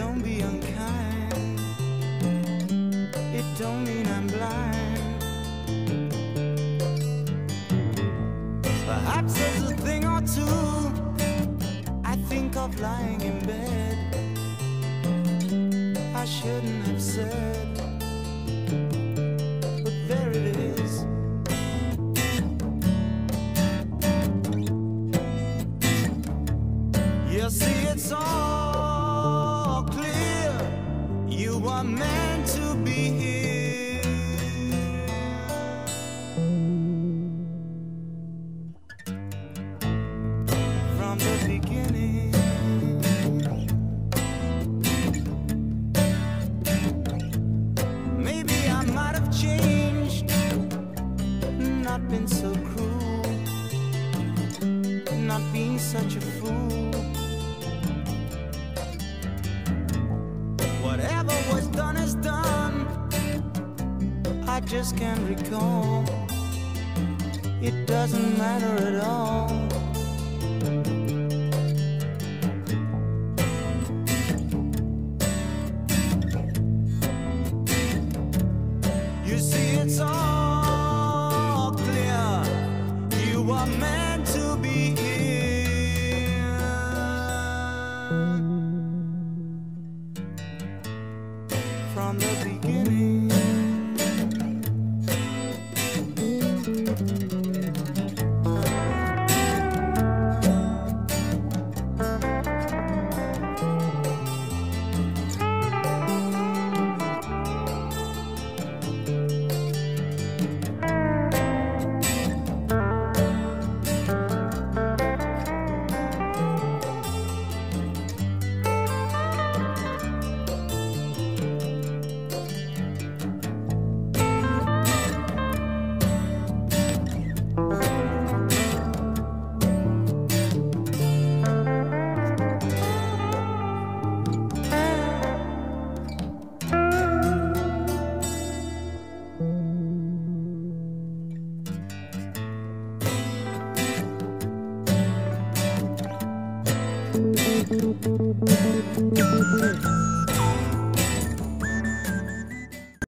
don't be unkind. It don't mean I'm blind. Perhaps there's a thing or two I think of lying in bed. I shouldn't have said, but there it is. You see, it's all. Meant to be here. From the beginning. Maybe I might have changed, not been so cruel, not being such a fool. I just can't recall. It doesn't matter at all. Thank you.